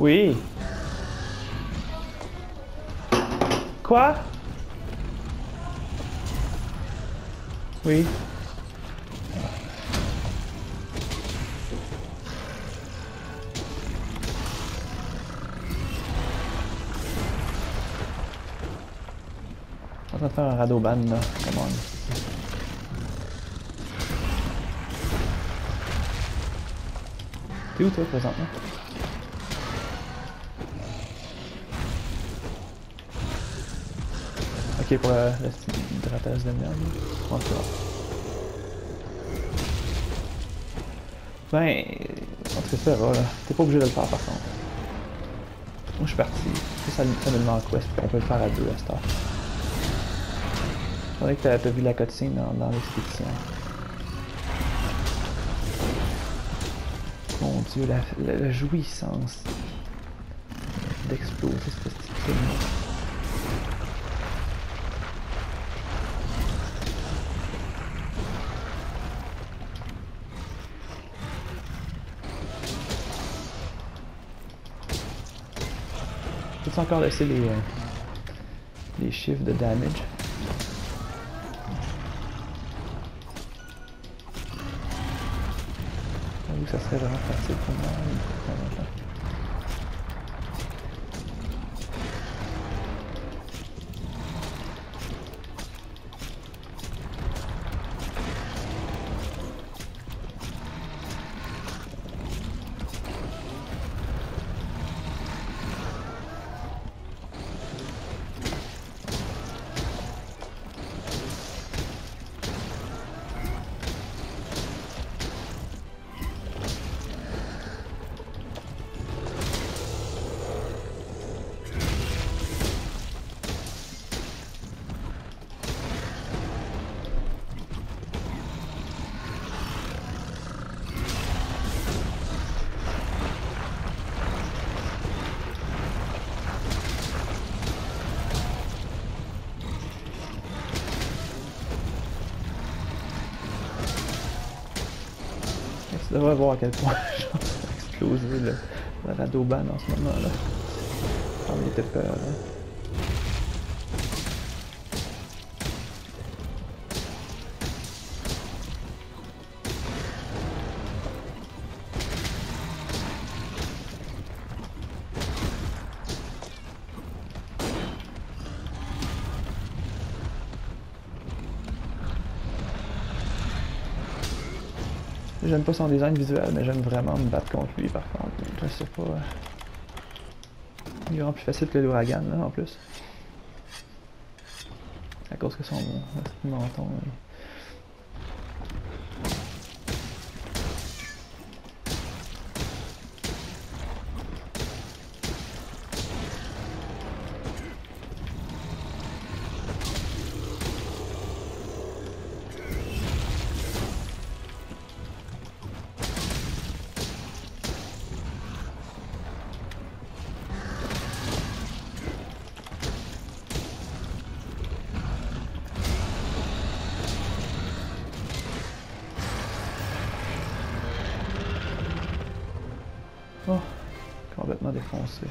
Oui. Quoi? Oui. On va faire un radeau ban là, come on. T'es où toi présentement? Ok pour la, la de merde. Ouais, c'est bon. Ben, en tout cas ça va là. T'es pas obligé de le faire par contre. Moi je suis parti. Ça, ça me demande quest, on peut le faire à deux à cette heure. Faudrait que t'as vu la cutscene dans, dans l'expédition. Mon dieu, la, la, la jouissance d'exploser cette petite Peux-tu encore laisser les, euh, les chiffres de damage? J'avoue que ça serait vraiment facile pour moi. Tu devrais voir à quel point j'ai explosé le, le radoban en ce moment là. Ça en était peur. Là. J'aime pas son design visuel, mais j'aime vraiment me battre contre lui par contre. Je sais pas. euh, Il est plus facile que l'ouragan là en plus. À cause que son son menton. euh, Oh, complètement défoncé.